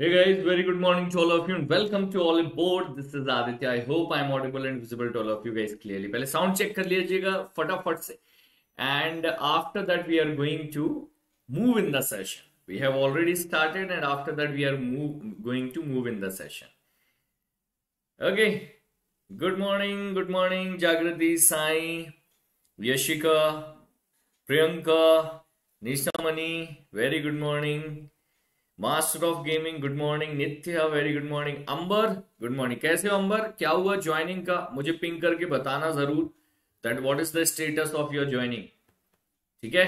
Hey guys, very good morning to all of you and welcome to Oliveboard. This is Aditya. I hope I'm audible and visible to all of you guys clearly. पहले sound check कर लीजिएगा फटाफट से and after that we are going to move in the session. We have already started and after that we are move, going to move in the session. Okay. Good morning, good morning, Jagrati, Sai, Yashika, Priyanka, Nishamani. Very good morning. Master of gaming good morning Nitya very good morning Ambar good morning कैसे हो अंबर क्या हुआ joining का मुझे pink करके बताना ज़रूर that what is the status of your joining ठीक है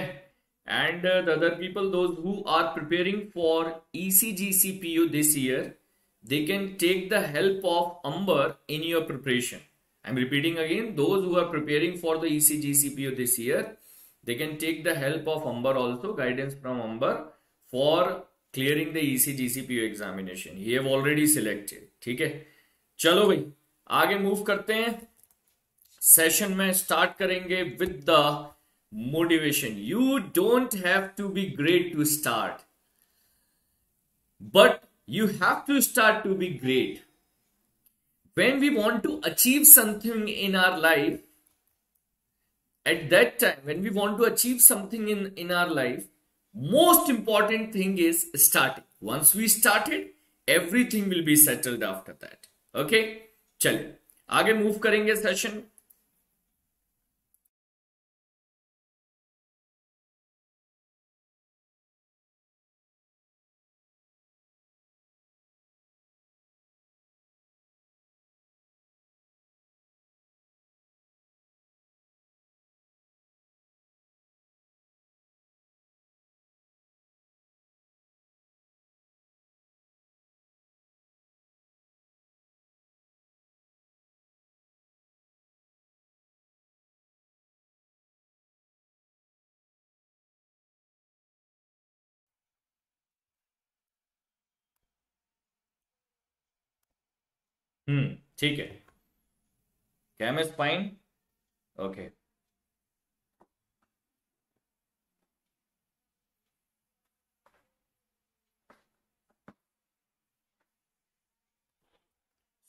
and the other people those who are preparing for ECGC PO this year they can take the help of Amber in your preparation. I'm repeating again, those who are preparing for the ECGCPO this year, they can take the help of Amber also, guidance from Amber for clearing the ECGC PO examination he have already selected ठीक है? चलो भाई, आगे move करते हैं। Session में start करेंगे with the motivation you don't have to be great to start but you have to start to be great when we want to achieve something in our life at that time when we want to achieve something in in our life most important thing is starting. Once we started, everything will be settled after that. Okay? चलिए आगे move करेंगे session हम्म ठीक है कैम is fine okay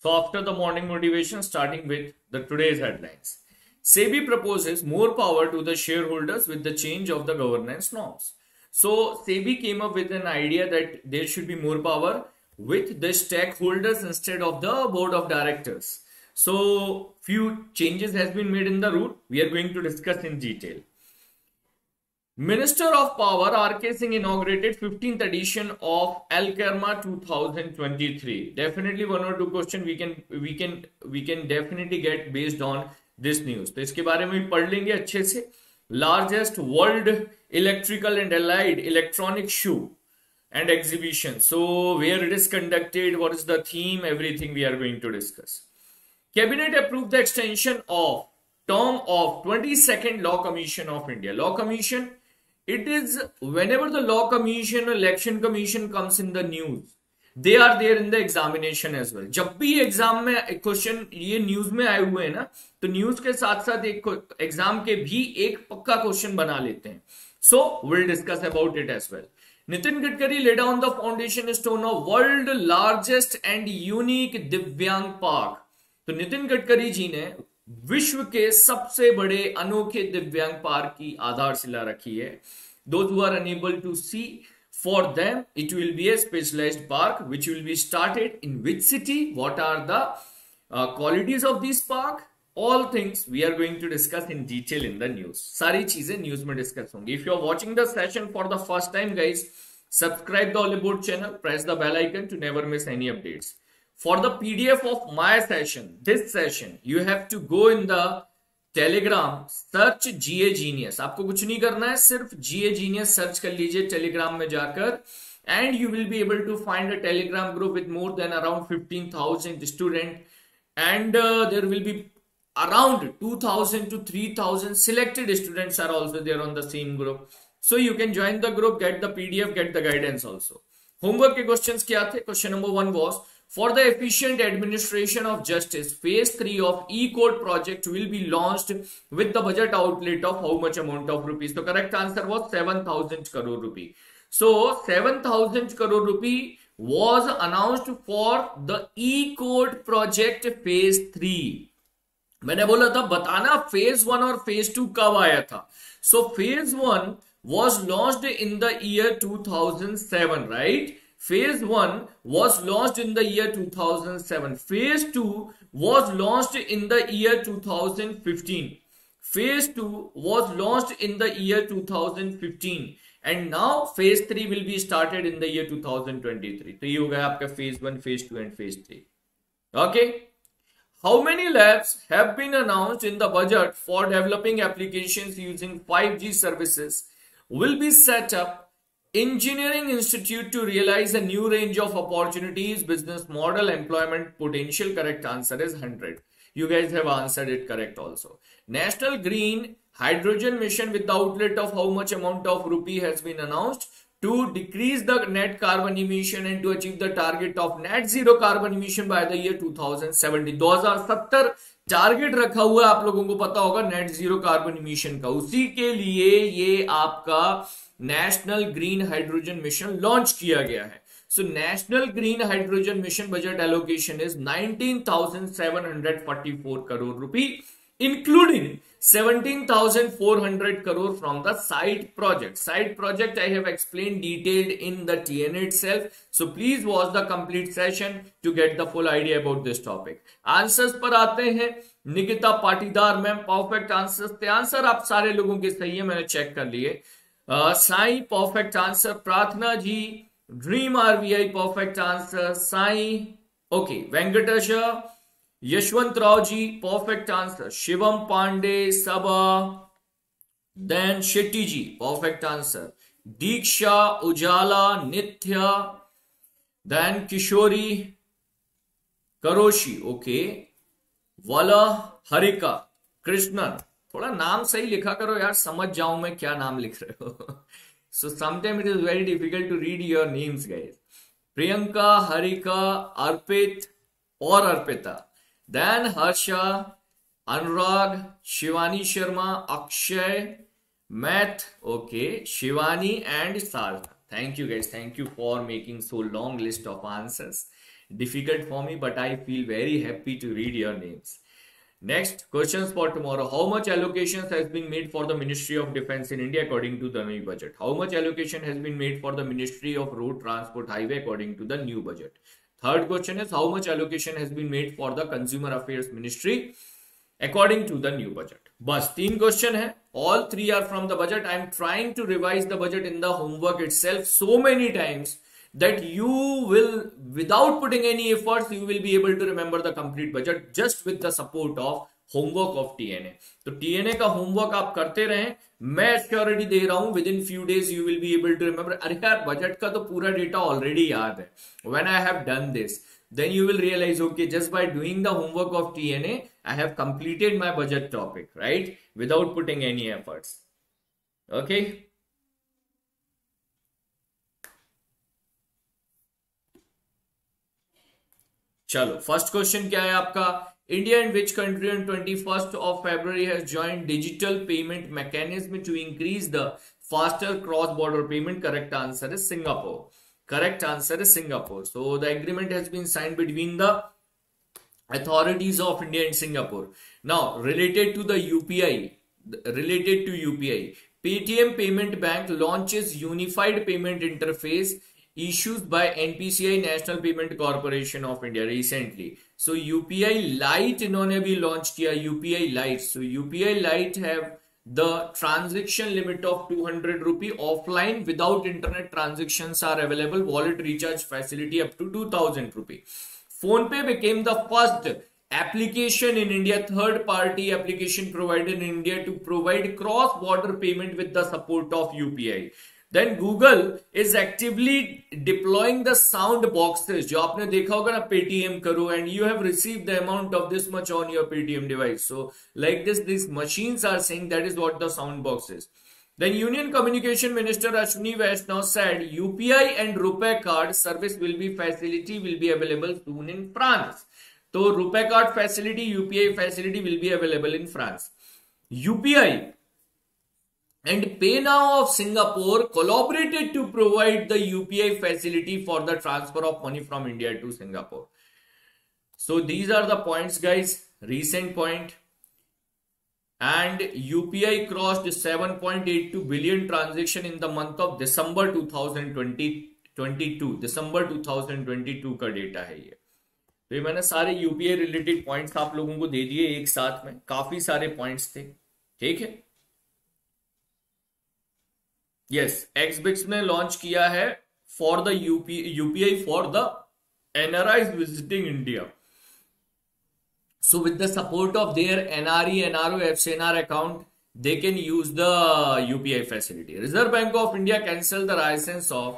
So after the morning motivation, starting with the today's headlines. SEBI proposes more power to the shareholders with the change of the governance norms. So SEBI came up with an idea that there should be more power with the stakeholders instead of the board of directors. So few changes has been made in the route. We are going to discuss in detail. Minister of Power R.K. Singh inaugurated 15th edition of ELECRAMA 2023. Definitely one or two question we can we can we can definitely get based on this news. So इसके बारे में भी पढ़ लेंगे अच्छे से. Largest world electrical and allied electronic shoe and exhibition. So where it is conducted, what is the theme, everything we are going to discuss. Cabinet approved the extension of term of 22nd Law Commission of India. Law Commission, it is whenever the Law Commission or Election Commission comes in the news, they are there in the examination as well. जब भी exam में question ये news में आए हुए हैं ना तो न्यूज के साथ साथ एक एग्जाम के भी एक पक्का क्वेश्चन बना लेते हैं so will discuss about it as well Nitin Gadkari laid on the foundation stone of world largest and unique divyang park तो नितिन गडकरी जी ने विश्व के सबसे बड़े अनोखे दिव्यांग पार्क की आधारशिला रखी है। दो are unable to see for them it will be a specialize park which will be started in which city what are the qualities of this park all things we are going to discuss in detail in the news. Sari cheese news mein discuss hongi. If you are watching the session for the first time guys, subscribe the Oliveboard channel, press the bell icon to never miss any updates. For the PDF of my session, this session, you have to go in the Telegram, search GA Genius. Aapko kuch nahi karna hai, sirf GA Genius search kar lijiye Telegram mein jaakar. And you will be able to find a Telegram group with more than around 15,000 students. And uh, there will be around 2000 to 3000 selected students are also there on the same group. So you can join the group get the pdf get the guidance also. Homework ke questions kya the? Question number 1 was for the efficient administration of justice phase 3 of e court project will be launched with the budget outlet of how much amount of rupees? So correct answer was 7000 crore rupee. So 7000 crore rupee was announced for the e court project phase 3 मैंने बोला था बताना phase one और phase two कब आया था so phase one was launch in the year 2007 right phase 1 was launched in the year 2007 phase 2 was launched in the year 2015 phase 2 was launched in the year 2015 and now phase 3 will be started in the year 2023 so you have phase 1 phase 2 and phase 3 okay How many labs have been announced in the budget for developing applications using 5G services will be set up engineering institute to realize a new range of opportunities business model employment potential correct answer is 100 you guys have answered it correct also. National green hydrogen mission with the outlet of how much amount of rupee has been announced to decrease the net carbon emission and to achieve the target of net zero carbon emission by the year 2070 2070 target रखा हुआ आप लोगों को पता होगा net zero carbon emission का। उसी के लिए ये आपका national green hydrogen mission launch किया गया है। So national green hydrogen mission budget allocation is 19,744 crore rupee including 17,400 crore from the side project. Side project I have explained detailed in the TNA itself. So please watch the complete session to get the full idea about this topic. Answers पर आते हैं Nikita Patidar ma'am perfect answer थे answer आप सारे लोगों के सही है मैंने चेक कर लिए Sai perfect answer Prarthana ji dream RBI perfect answer Sai okay Venkatesh Yashwant Rao ji perfect answer Shivam Pandey, Saba then Shetty ji perfect answer Diksha, Ujala, Nitya then Kishori, karoshi okay वाला, हरिका, कृष्णन. थोड़ा नाम सही लिखा करो यार, समझ जाऊँ मैं क्या नाम लिख रहे हो। So sometime it is very difficult to read your names guys Priyanka, Harika, Arpit, और Arpita. Then Harsha, Anurag, Shivani Sharma, Akshay, Math, okay, Shivani and Sartha. Thank you guys. Thank you for making so long list of answers. Difficult for me, but I feel very happy to read your names. Next, questions for tomorrow. How much allocations has been made for the Ministry of Defense in India according to the new budget? How much allocation has been made for the Ministry of Road Transport Highway according to the new budget? Third question is how much allocation has been made for the Consumer Affairs Ministry according to the new budget. बस तीन question है all three are from the budget. I am trying to revise the budget in the homework itself so many times that you will without putting any efforts you will be able to remember the complete budget just with the support of homework of TNA. तो TNA का homework आप करते रहें, मैं surety दे रहा हूँ within few days you will be able to remember अरे यार बजट का तो पूरा डेटा ऑलरेडी याद है। When I have done this then you will realise okay just by doing the homework of TNA I have completed my budget topic right without putting any efforts okay? चलो first question क्या है आपका? India and which country on twenty first of February has joint digital payment mechanism to increase the faster cross border payment correct answer is Singapore correct answer is Singapore so the agreement has been sign between the authorities of India and Singapore now related to the UPI related to UPI Paytm payment bank launch is unified payment interface issued by NPCI National Payment Corporation of India recently. So UPI light इन्होंने भी launch किया UPI light so UPI light have the transaction limit of 200 rupee offline without internet transactions are available wallet recharge facility up to 2000 rupee phone pay became the first application in india third party application provider in india to provide cross border payment with the support of upi then Google is actively deploying the sound boxes जो आपने देखा होगा ना Paytm करो and you have receive the amount of this much on your Paytm device so like this this machines are saying that is what the sound boxes Then Union Communication Minister Ashwini Vaishnaw said UPI and RuPay card service will be facility will be available soon in France. So RuPay card facility, UPI facility will be available in France. UPI and PayNow of Singapore collaborated to provide the UPI facility for the transfer of money from India to Singapore. So these are the points guys, recent point. And UPI crossed 7.82 billion transaction in the month of December 2022. December 2022 का data है ये तो ये मैंने सारे UPI related points आप लोगों को दे दिए एक साथ में काफी सारे पॉइंट्स थे ठीक है यस एक्सबिट्स ने लॉन्च किया है for the UP UPI for the NRI visiting India so with the support of their NRE NRO F account they can use the UPI facility Reserve Bank of India cancel the licence of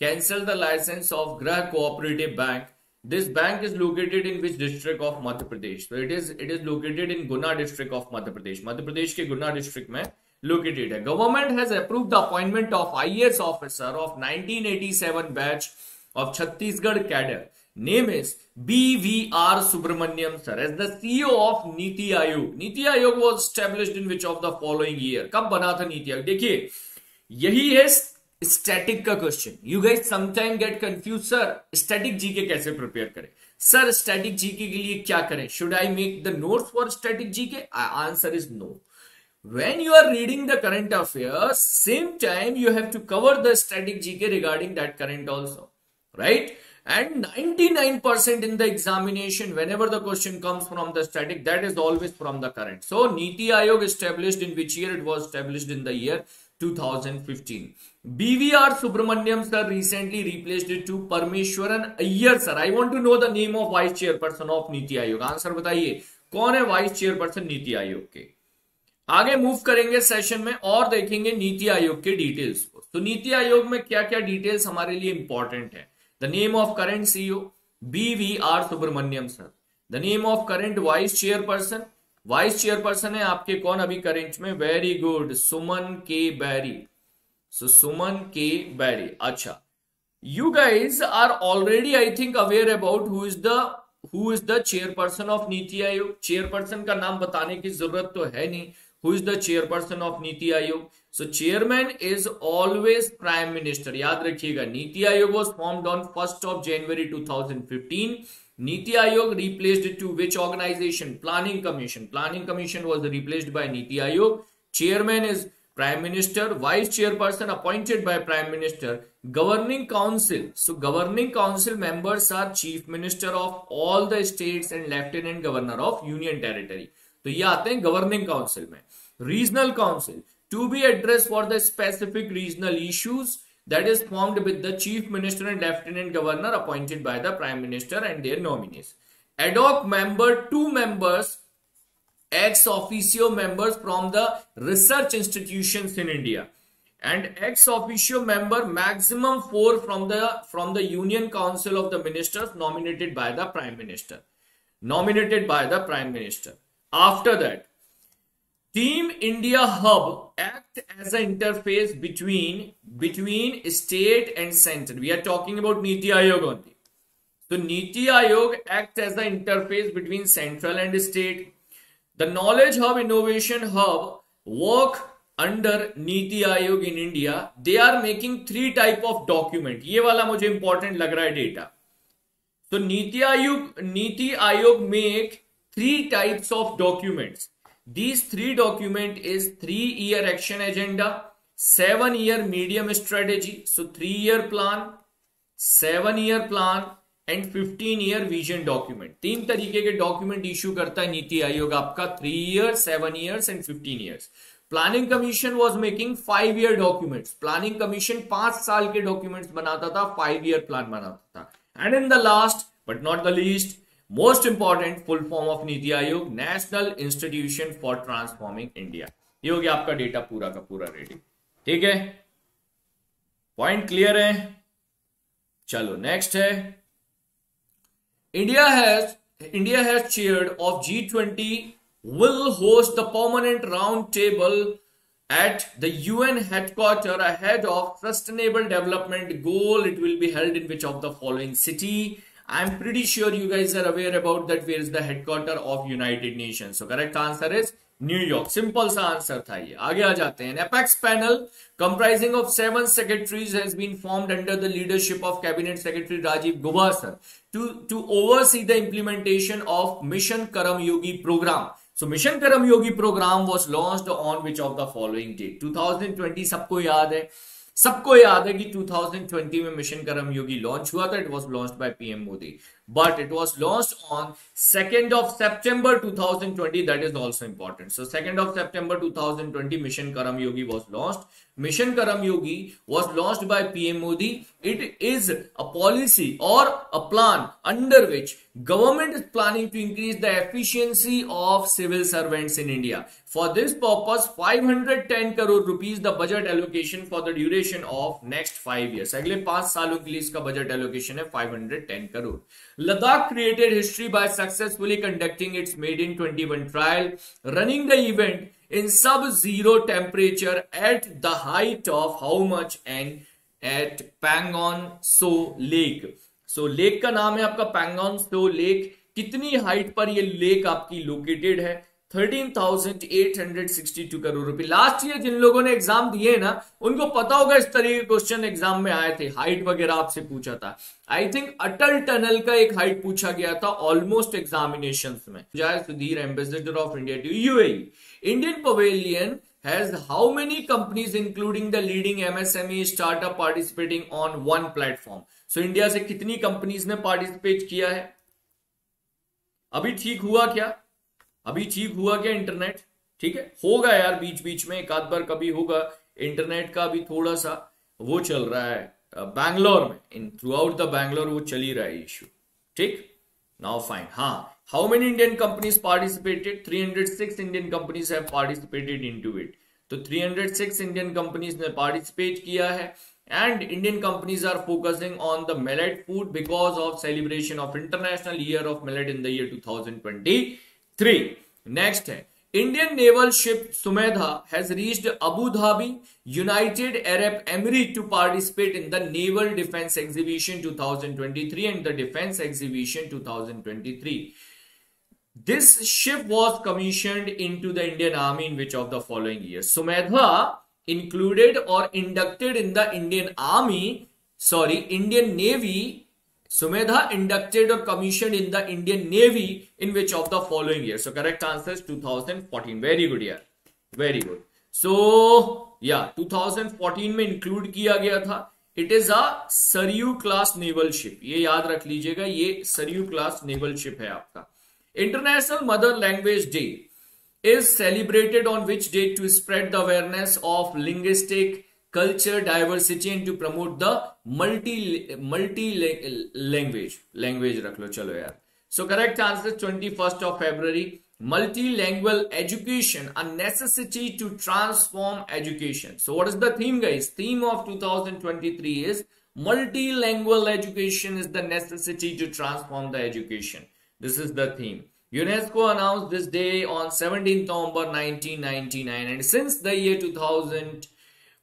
cancel the licence of Grah cooperative bank this bank is located in which district of Madhya Pradesh it is it is located in Guna district of Madhya Pradesh Madhya Pradesh के Guna district में look it government has approve the appointment of I S officer of nineteen eighty seven batch of Chhattisgarh cadre name is B V R Subrahmanyam sir as the CEO of NITI Aayog NITI Aayog was establish in which of the following year कब बना था नीति आयोग देखिए, यही है static का question you guess sometime get confuse sir static GK कैसे prepare करें? Sir static GK के लिए क्या करें? Should I make the note for static GK answer is note when you are reading the current affairs same time you have to cover the static gk regarding that current also right? And 99% in the examination whenever the question comes from the static that is always from the current. So niti aayog established in which year it was established in the year 2015 bvr subramaniam sir recently replaced it to parmeshwaran iyer sir. I want to know the name of vice chairperson of niti aayog answer bataiye. कौन है vice chairperson NITI Aayog आगे move करेंगे session में और देखेंगे नीति आयोग के details को। तो नीति आयोग में क्या क्या डिटेल्स हमारे लिए इंपॉर्टेंट है? The name of current CEO B V R Subrahmanyam sir the name of current vice chairperson vice chairperson है आपके कौन अभी करेंट में? वेरी गुड सुमन के बैरी सो सुमन के बैरी अच्छा। You guys are already I think aware about who is the who is the chairperson of NITI Aayog? Chairperson का नाम बताने की ज़रूरत तो है नहीं। Who is the chairperson of Niti Aayog? So chairman is always prime minister. याद रखिएगा Niti Aayog was formed on 1st of January 2015. Niti Aayog replaced to which organization? Planning Commission. Planning Commission was replaced by Niti Aayog. Chairman is Prime Minister. Vice Chairperson appointed by Prime Minister. Governing Council. So Governing Council members are Chief Minister of all the states and Lieutenant Governor of Union Territory. तो ये आते हैं governing council में regional council to be addressed for the specific regional issues that is formed with the chief minister and lieutenant governor appointed by the prime minister and their nominees. Ad hoc member two members ex officio members from the research institutions in india. And ex officio member maximum four from the from the union council of the ministers nominated by the prime minister. Nominated by the prime minister. After that team India hub act as a interface between between state and centre we are talking about NITI Aayog तो NITI Aayog act as the interface between central and state the knowledge hub innovation hub work under NITI Aayog in India they are making three type of document ये वाला मुझे important लग रहा है data तो NITI Aayog NITI Aayog make three types of documents These three document is three year action agenda, seven year medium strategy. So three year plan, seven year plan and 15 year vision document तीन तरीके के document issue करता है नीति आयोग आपका three year seven years and fifteen years planning commission was making five year documents planning commission पाँच साल के documents बनाता था फाइव ईयर प्लान बनाता था. And in the last but not the least most important full form of NITI आयोग national institution for transforming India ये हो गया आपका डेटा पूरा का पूरा रेडी ठीक है पॉइंट क्लियर है चलो नेक्स्ट है India has India has chaired of G twenty will host the permanent round table at the UN headquarter ahead of sustainable development goal. It will be held in which of the following city? I'm pretty sure you guys are aware about that where is the headquarter of United Nations. So correct answer is New York. Simple answer tha ye. Aage aa jate hain. Apex panel comprising of seven secretaries has been formed under the leadership of Cabinet Secretary Rajiv Gauba sir to, to oversee the implementation of Mission Karam Yogi program. So Mission Karam Yogi program was launched on which of the following date? 2020 sabko yaad hai. सबको याद है कि 2020 में mission कर्म योगी launch हुआ था it was launch by PM Modi but it was launch on second of September 2020 that is also important so second of September 2020 mission Karma Yogi was launch Mission Karam Yogi was launched by PM Modi. It is a policy or a plan under which government is planning to increase the efficiency of civil servants in India. For this purpose, 510 crore rupees the budget allocation for the duration of next 5 years. अगले 5 सालों के लिए इसका budget allocation है 510 crore. Ladakh created history by successfully conducting its maiden 21 trial, running the event in sub-zero temperature at the height of how much and at Pangon So Lake. So lake का नाम है आपका Pangon Tso lake कितनी height पर ये lake आपकी located है? 13,862 करोड़ रुपए। लास्ट ईयर जिन लोगों ने एग्ज़ाम दिए ना उनको पता होगा इस तरह के क्वेश्चन एग्ज़ाम में आए थे। हाइट वगैरह आपसे पूछा था। आई थिंक अटल टनल का एक हाइट पूछा गया था ऑलमोस्ट एग्जामिनेशन में। Sudhir ambassador of India to UAE Indian pavilion has how many companies, including the leading MSME startup, participating on one platform? So, India से कितनी कंपनीज़ ने पार्टिसिपेट किया है? अभी ठीक हुआ क्या? अभी ठीक हुआ क्या इंटरनेट ठीक है? होगा यार बीच बीच में एक आध बार कभी होगा। इंटरनेट का भी थोड़ा सा वो चल रहा है बैंगलोर में। In throughout the Bangalore वो चल ही रहा है इश्यू ठीक? नाउ फाइन हाँ how many Indian companies participated 306 Indian companies have participated into it तो 306 इंडियन कंपनीज ने पार्टिसिपेट किया है and Indian companies are focusing on the millet food because of celebration of International Year of Millet in the year 2023. Three. Next है Indian naval ship Sumedha has reached Abu Dhabi, United Arab Emirates to participate in the Naval Defense Exhibition 2023 and the Defense Exhibition 2023. This ship was commission into the Indian army in which of the following year Sumedha included or inducted in the Indian army sorry Indian navy Sumedha inducted or commission in the Indian navy in which of the following year so correct answer two thousand fourteen very good year very good so yeah two thousand fourteen में include किया गया था. It is Saryu class naval ship ये याद रख लीजिएगा, ये Saryu class naval ship है आपका. International Mother Language Day is celebrated on which date to spread the awareness of linguistic culture diversity and to promote the multi multi language language rakh lo chalo yaar. So correct answer 21st of february. Multilingual education a necessity to transform education. So what is the theme guys? Theme of 2023 is multilingual education is the necessity to transform the education this is the theme UNESCO announced this day on 17th November 1999 and since the year 2000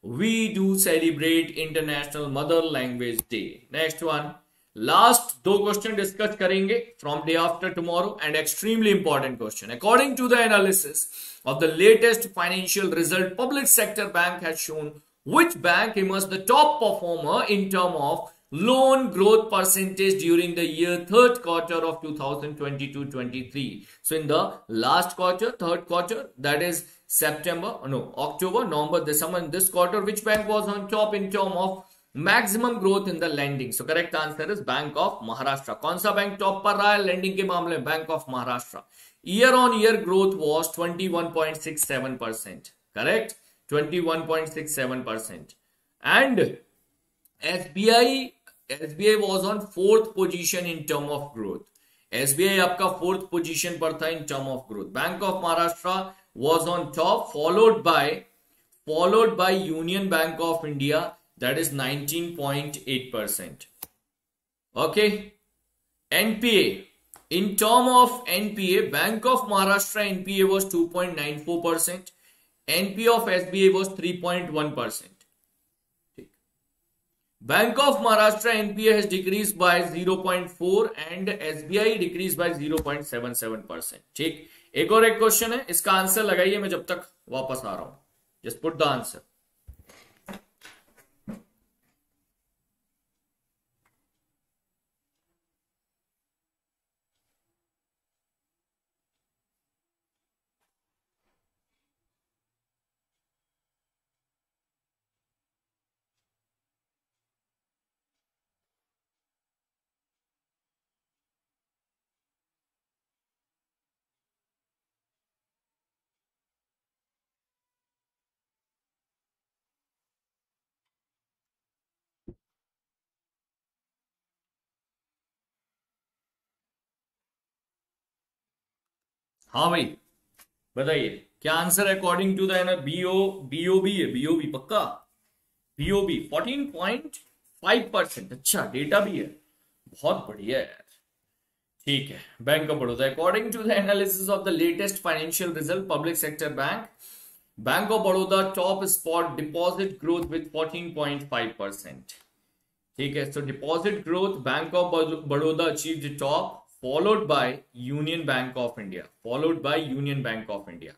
we do celebrate International Mother Language Day. Next one. Last दो question discuss करेंगे from day after tomorrow and extremely important question according to the analysis of the latest financial result, public sector bank has shown which bank emerged the top performer in term of loan growth percentage during the year third quarter of 2022-23 so in the last quarter third quarter that is september no october november december in this quarter which bank was on top in term of maximum growth in the lending? So correct answer is bank of maharashtra. Kaun bank top par lending ke mamle bank of maharashtra. Year on year growth was 21.67% correct? 21.67% and SBI SBI was on fourth position in term of growth. SBI आपका fourth position पर था in term of growth. Bank of Maharashtra was on top followed by followed by Union Bank of India that is 19.8%. Okay. NPA. In term of NPA, Bank of Maharashtra NPA was 2.94%. NPA of SBI was 3.1%. Bank of Maharashtra NPA has decrease by 0.4 and SBI decrease by 0.77 percent ठीक? एक और एक question है, इसका answer लगाइए, मैं जब तक वापस आ रहा हूँ जस्ट पुट द आंसर हाँ भाई, बताइए, क्या answer according to the B O B O B है बीओबी पक्का? बीओबी 14.5 परसेंट अच्छा डेटा भी है, बहुत बढ़िया यार। ठीक है bank of Baroda according to the analysis of the latest financial result public sector bank bank of Baroda top spot deposit growth with 14.5 percent ठीक है so deposit growth bank of Baroda achieve top followed by Union Bank of India, followed by Union Bank of India.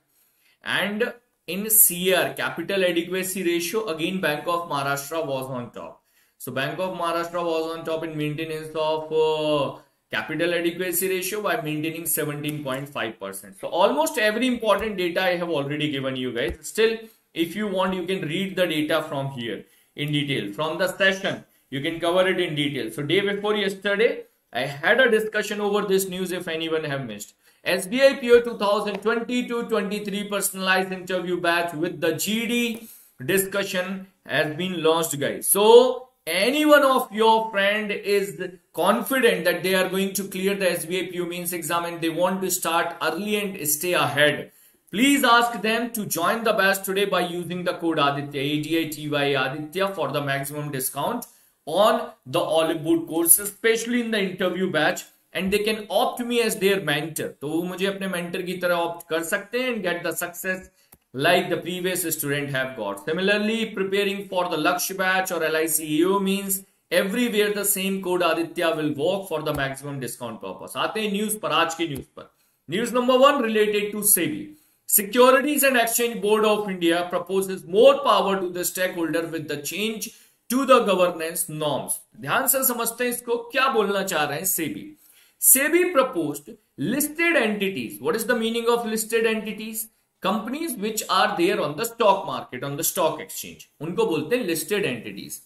And in CR, capital adequacy ratio, again Bank of Maharashtra was on top. So Bank of Maharashtra was on top in maintenance of uh, capital adequacy ratio by maintaining 17.5%. So almost every important data I have already given you guys. Still, if you want, you can read the data from here in detail. From the session, you can cover it in detail. So day before yesterday, I had a discussion over this news if anyone have missed. SBI PO 2022-23 personalized interview batch with the GD discussion has been launched guys. So any one of your friend is confident that they are going to clear the SBI PO means exam and they want to start early and stay ahead. Please ask them to join the batch today by using the code Aditya, ADITY Aditya for the maximum discount on the olive board courses, especially in the interview batch and they can opt me as their mentor. तो वो मुझे अपने mentor की तरह opt कर सकते हैं and get the success like the previous student have got. Similarly, preparing for the Lakshya batch or LICEO means everywhere the same code Aditya will work for the maximum discount purpose. आते हैं news पर आज के news पर news number one related to SEBI Securities and Exchange Board of India proposes more power to the stakeholder with the change to the governance norms ध्यान से समझते हैं इसको क्या बोलना चाह रहे हैं SEBI SEBI propose listed entities what is the meaning of listed entities companies which are there on the stock market on the stock exchange उनको बोलते हैं listed entities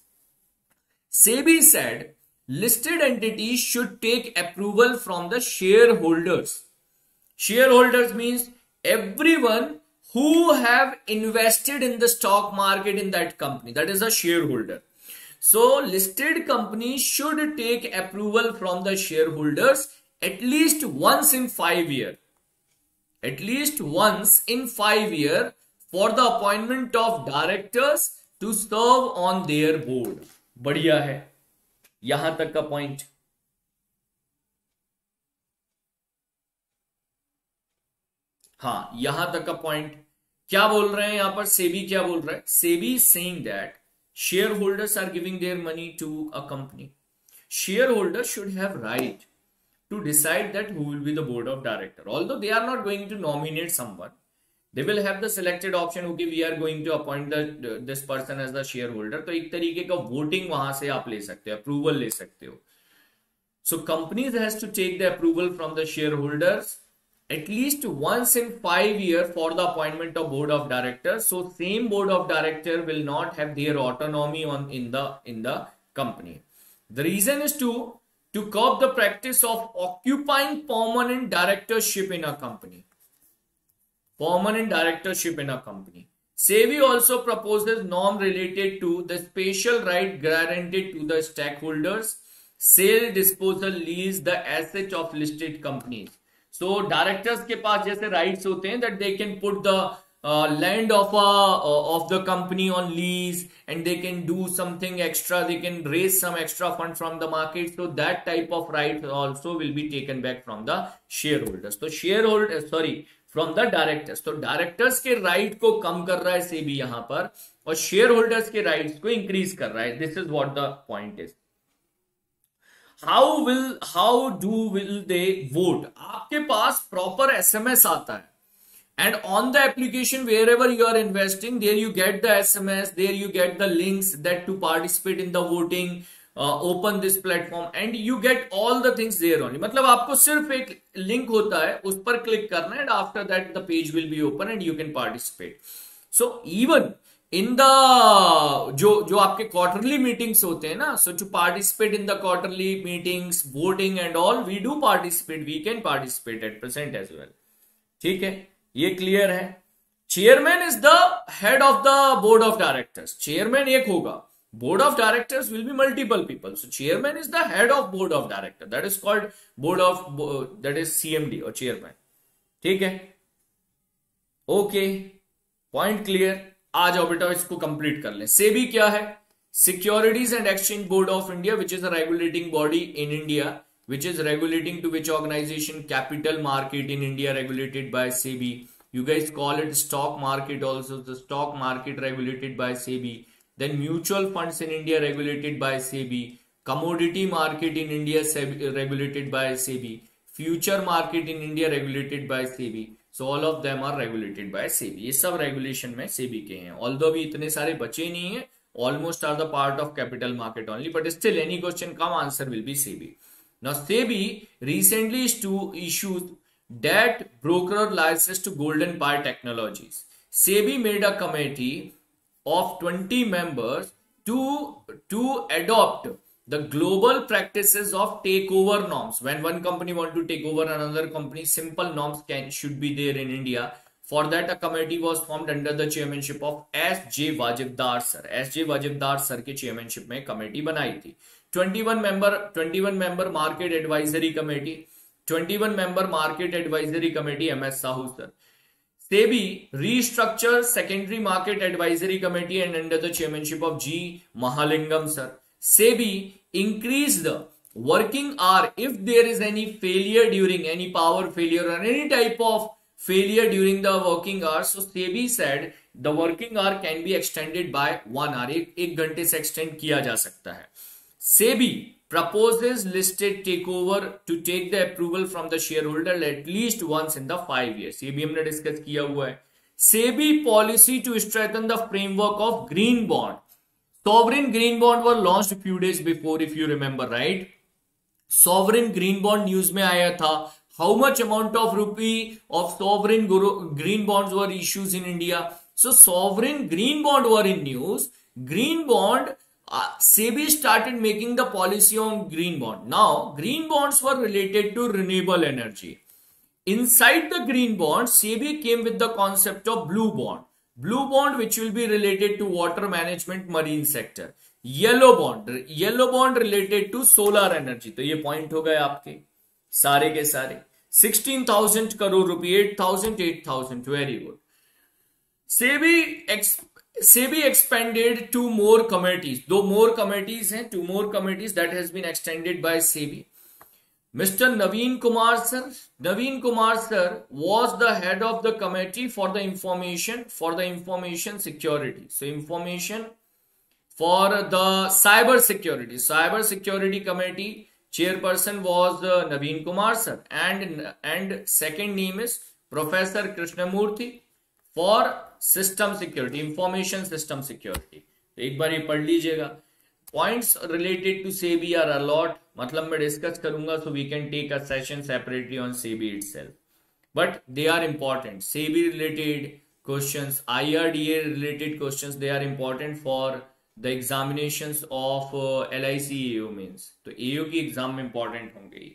SEBI said listed entities should take approval from the shareholders shareholders means everyone who have invested in the stock market in that company that is a shareholder So listed companies should take approval from the shareholders at least once in five year. At least once in five year for the appointment of directors to serve on their board. बढ़िया है यहाँ तक का point हाँ यहाँ तक का point क्या बोल रहे हैं यहाँ पर सेबी क्या बोल रहा है SEBI saying that shareholders are giving their money to a company shareholders should have right to decide that who will be the board of director although they are not going to nominate someone they will have the selected option okay we are going to appoint the this person as the shareholder तो एक तरीके का voting वहां से आप ले सकते हो approval ले सकते हो so companies has to take the approval from the shareholders at least once in five years for the appointment of board of directors. So same board of director will not have their autonomy on in the in the company. The reason is to to curb the practice of occupying permanent directorship in a company. Permanent directorship in a company. SEBI also proposes norm related to the special right guaranteed to the stakeholders. Sale disposal lease the asset of listed companies so directors के पास जैसे rights होते हैं that they can put the land of of the company on lease and they can do something extra they can raise some extra fund from the market so that type of right also will be taken back from the shareholders तो shareholder sorry from the directors तो directors के right को कम कर रहा है सेबी यहाँ पर, और शेयर होल्डर्स के राइट्स को इंक्रीज कर रहा है. This is what the point is how will how do will they vote आपके पास प्रॉपर एस एम एस आता है। And on the application wherever you are investing there you get the S M S there you get the links that to participate in the voting open this platform and you get all the things there only मतलब आपको सिर्फ़ एक link होता है, उस पर click करना है and after that the page will be open and you can participate so even in the जो जो आपके क्वार्टरली मीटिंग्स होते हैं ना so to participate in the quarterly meetings voting and all we do participate we can participate at present as well ठीक है? ये clear है? Chairman is the head of the board of directors chairman एक होगा। Board of directors will be multiple people so chairman is the head of board of director that is called board of that is CMD और chairman ठीक है? Okay point clear आ जाओ बेटा इसको complete कर ले। सेबी क्या है? Securities and exchange board of India which is regulating body in India which is regulating to which organisation capital market in India regulated by SEBI you guess call it stock market also the stock market regulated by SEBI then mutual fund in India regulated by SEBI commodity market in India regulated by SEBI future market in India regulated by SEBI so all of them are regulated by SEBI ये सब regulation में SEBI के हैं। All भी इतने सारे बचे नहीं है almost are the part of capital market only but still any question come answer will be SEBI now SEBI recently to issue debt broker license to golden par technology SEBI made a committee of twenty members to to adopt the global practices of takeover norms. When one company want to take over another company simple norms can should be there in india. For that a committee was formed under the chairmanship of s j wajibdar sir. S j wajibdar sir ke chairmanship mein committee banayi thi. 21 member 21 member market advisory committee 21 member market advisory committee ms sahu sir. SEBI restructure secondary market advisory committee and under the chairmanship of g. Mahalingam sir. SEBI increase the working hour if there is any failure during any power failure और any type of failure during the working hour so SEBI said the working hour can be extended by one hour एक घंटे से extend किया जा सकता है। SEBI proposes listed take over to take the approval from the share holder at least once in the five year ये भी हमने डिस्कस किया हुआ है। SEBI policy to strengthen the framework of green bond Sovereign green bond were launched a few days before, if you remember, right? Sovereign green bond news में आया था. How much amount of rupee of sovereign green bonds were issues in India? So sovereign green bond were in news. Green bond uh, SEBI started making the policy on green bond. Now, green bonds were related to renewable energy. Inside the green bond, SEBI came with the concept of blue bond. Blue bond which will be related to water management marine sector yellow bond yellow bond related to solar energy तो ये point हो गए आपके, सारे के सारे। Sixteen thousand crore रुपए eight thousand eight thousand very good SEBI ex SEBI expanded two more committees दो मोर कमेटीज हैं two more committees that has been extended by SEBI Mr. Naveen Kumar sir, Naveen Kumar sir was the head of the committee for the information for the information security. So information for the cyber security. Cyber security committee chairperson was uh, Naveen Kumar sir and and second name is Professor Krishnamurthy for system security information system security एक बार ये पढ़ लीजिएगा points related to SEBI are a lot मतलब मैं discuss करूँगा so we can take a session separately on SEBI itself but they are important SEBI related questions IRDA related questions they are important for the examination of L I C AO means तो AO की exam में important होंगे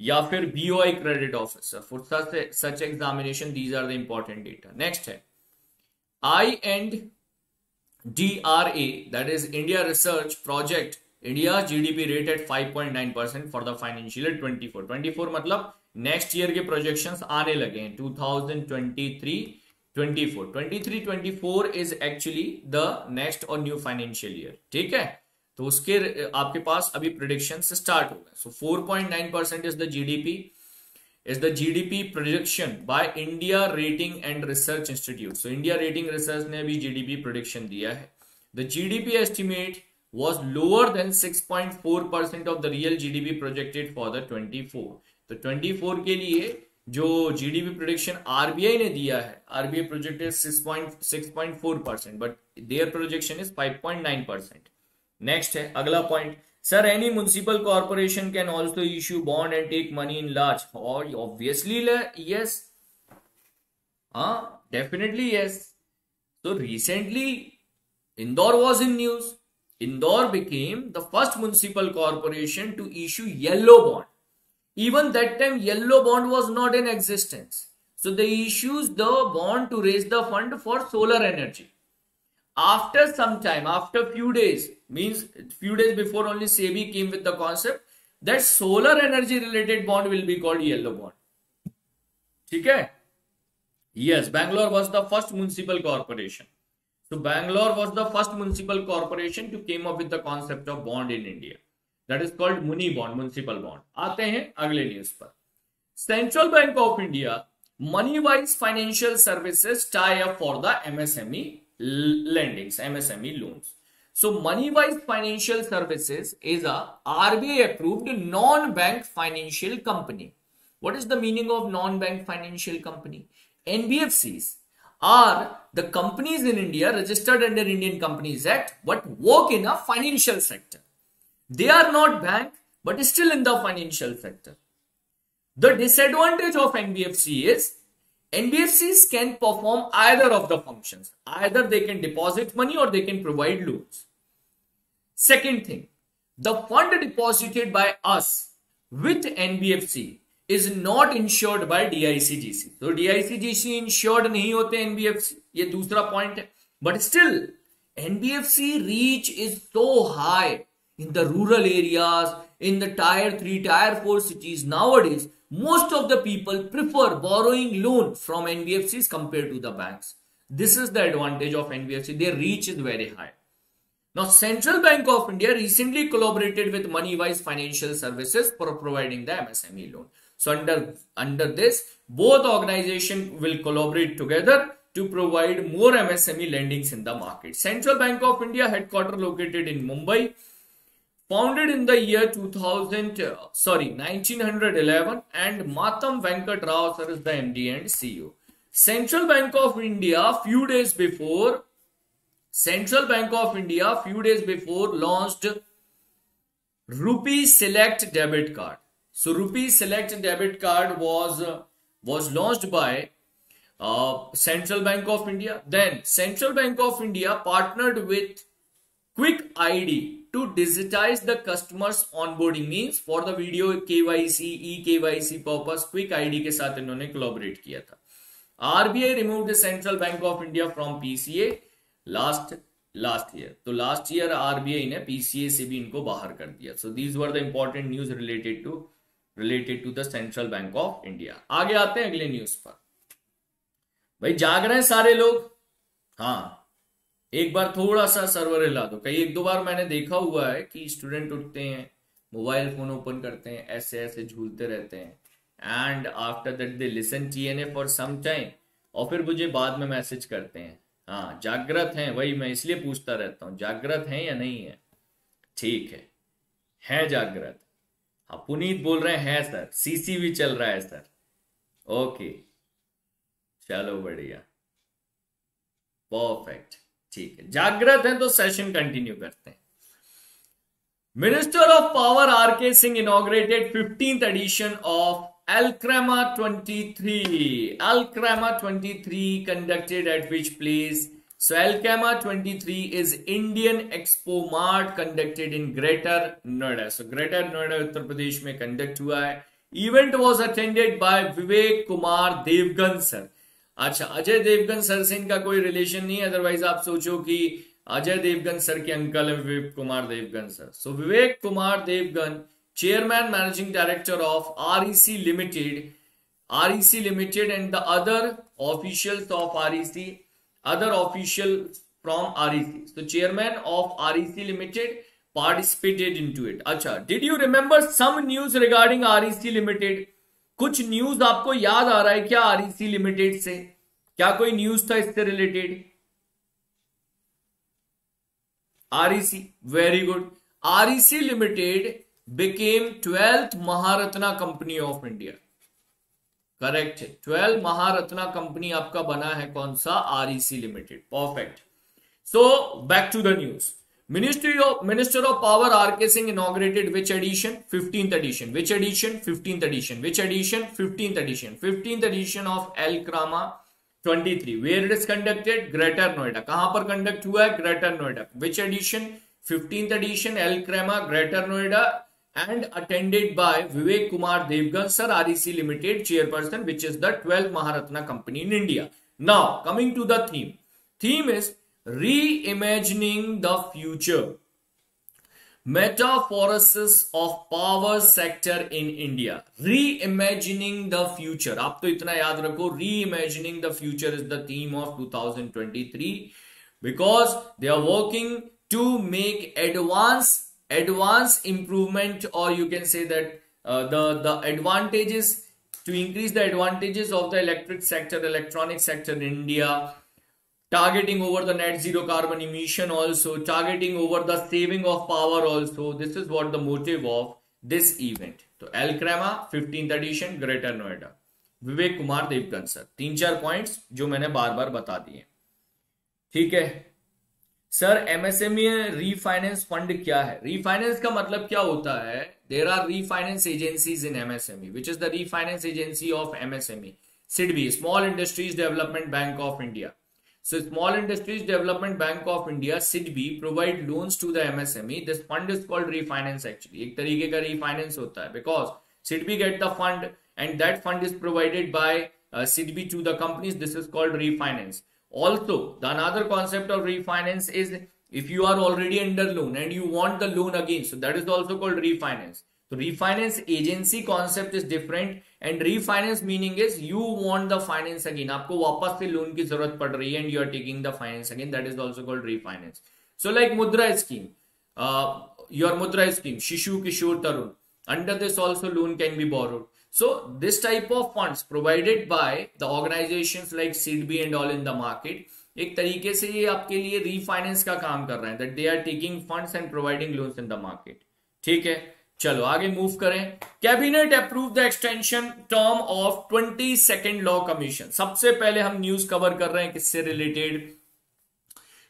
या. फिर BOI credit officer for such examination these are the important data next है. I and DRA, that is India Research Project, India GDP rate at 5.9 percent for the financial year 24 24 मतलब next year के projections आने लगे हैं 2023 24 23 24 is actually the next और new financial year ठीक है? तो उसके, आपके पास अभी प्रोडिक्शन स्टार्ट स्टार्ट गए। So four point nine percent is the GDP is the GDP projection by India rating and research institute so India rating research ने अभी जीडीपी प्रोडिक्शन दिया है। The GDP estimate was lower than 6.4 percent of the real GDP projected for the 24. तो 24 के लिए जो GDP prediction RBI ने दिया है RBI projected 6.6.4 percent but there projection is 5.9 percent next है अगला point sir any municipal corporation can also issue bond and take money in large और ऑब्वियसली यस हाँ definitely yes So recently, Indore was in news. Indore became the first municipal corporation to issue yellow bond. Even that time, yellow bond was not in existence. So they issues the bond to raise the fund for solar energy. After some time, after few days, means few days before only SEBI came with the concept that solar energy related bond will be called yellow bond. Okay. Yes, Bangalore was the first municipal corporation. So Bangalore was the first municipal corporation to came up with the concept of bond in India. That is called muni bond, municipal bond. आते हैं अगले news पर central bank of India Moneywise financial services tie up for the MSME lendings, MSME loans. So Moneywise Financial Services is a RBI approved non-bank financial company. What is the meaning of non-bank financial company? NBFCs are the companies in India registered under Indian Companies Act but work in a financial sector. They are not bank but still in the financial sector. The disadvantage of NBFC is NBFCs can perform either of the functions. Either they can deposit money or they can provide loans. Second thing, the fund deposited by us with NBFC is not insured bye DICGC तो DICGC insured नहीं होते NBFC ये दूसरा point है but still NBFC reach is so high in the rural areas, in the tier 3, tier 4 cities, nowadays, most of the people prefer borrowing loan from NBFCs compared to the banks. This is the advantage of NBFC. Their reach is very high. Now, Central Bank of India recently collaborated with Moneywise Financial Services for providing the MSME loan. so under, under this, both organization will collaborate together to provide more MSME lendings in the market. Central Bank of India headquarter located in Mumbai, founded in the year 2000, uh, sorry, 1911 and Matam Venkat Rao sir is the MD and CEO. Central Bank of India few days before, Central Bank of India few days before launched RuPay Select debit card. So Rupee Select debit card was uh, was launched by uh, Central Bank of India. Then Central Bank of India partnered with Quick ID to digitize the customers onboarding means for the video KYC, e-KYC purpose Quick ID के साथ इन्होंने collaborate किया था. RBI removed the Central Bank of India from PCA last last year. तो last year RBI ने PCA से भी इनको बाहर कर दिया. So these were the important news related to related to the central bank of India आगे आते हैं अगले न्यूज़ पर। भाई, जाग रहे हैं सारे लोग? हाँ। एक बार थोड़ा सा सर्वर हिला दो। कई एक दो बार मैंने देखा हुआ है कि स्टूडेंट उठते हैं मोबाइल फ़ोन ओपन करते हैं ऐसे ऐसे झूलते रहते हैं। And after that they listen T N A for some time और फिर मुझे बाद में मैसेज करते हैं। हाँ जागृत हैं। वही मैं इसलिए पूछता रहता हूँ, जागृत हैं या नहीं है? ठीक है। है जागृत। हाँ पुनीत बोल रहे हैं सर। सीसी भी चल रहा है, सर। ओके। चलो बढ़िया। परफेक्ट ठीक है। जागृत है तो सेशन कंटिन्यू करते हैं। Minister of power R K Singh inaugurated fifteenth edition of Alkrama 23. Alkrama 23 conducted at which place? So Alkama 23 is Indian Expo Mart conducted in Greater Noida. So, Greater Noida, Uttar Pradesh में conduct हुआ है. Event was attended by Vivek Kumar Devgan, sir. अच्छा Ajay Devgan sir से इनका कोई relation नहीं है otherwise आप सोचो कि अजय देवगन सर के अंकल है Vivek Kumar Devgan sir so Vivek Kumar Devgan chairman managing director of R limited R limited and the other officials of R other officials from REC. So chairman of REC Limited participated into it. अच्छा, did you remember some news regarding REC Limited? कुछ news आपको याद आ रहा है क्या REC Limited से क्या कोई न्यूज़ था इससे related REC. Very good. REC Limited became 12th Maharatna Company of India. Correct है ट्वेल्व महारत्ना कंपनी आपका बना है कौन सा? REC limited perfect so back to the news ministry of minister of power R K Singh inaugurated which edition fifteenth edition which edition fifteenth edition which edition fifteenth edition fifteenth edition of Elecrama 23 where it is conducted? Greater noida. kahan par conduct hua hai greater noida. Which edition? 15th edition el crema greater noida. and attended by Vivek Kumar Devgan, Sir REC Limited chairperson, which is the 12th Maharatna company in India. Now, coming to the theme. Theme is reimagining the future. Metamorphosis of power sector in India. Reimagining the future. आप तो इतना याद रखो reimagining the future is the theme of 2023 because they are working to make advanced advance advance improvement और you can say that the the advantages to increase the advantages of the electric sector electronic sector in india targeting over the net zero carbon emission also targeting over the saving of power also this is what the motive of this event तो Elecrama fifteenth edition greater Noida Vivek Kumar Devgan sir तीन चार points जो मैंने बार बार बता दिए ठीक है sir MSME refinance fund क्या है। रीफाइनेंस का मतलब क्या होता है? There are refinance agencies in MSME which is the refinance agency of MSME SIDBI small industries development bank of India so small industries development bank of India SIDBI provide loans to the MSME this fund is called refinance actually एक तरीके का refinance होता है। Because SIDBI get the fund and that fund is provided by SIDBI to the companies this is called refinance Also, the another concept of refinance is if you are already under loan and you want the loan again, so that is also called refinance. So refinance agency concept is different and refinance meaning is you want the finance again. आपको वापस से loan की जरूरत पड़ रही है and you are taking the finance again. That is also called refinance. So like Mudra scheme, uh, your Mudra scheme, Shishu Kishore Tarun. Under this also loan can be borrowed. So, this type of funds provided by the organizations like SIDBI and all in the market, एक तरीके से ये आपके लिए refinance का काम कर रहे हैं that they are taking funds and providing loans in the market ठीक है? चलो, आगे मूव करें। Cabinet approve the extension term of twenty second law commission सबसे पहले हम न्यूज़ कवर कर रहे हैं, किससे related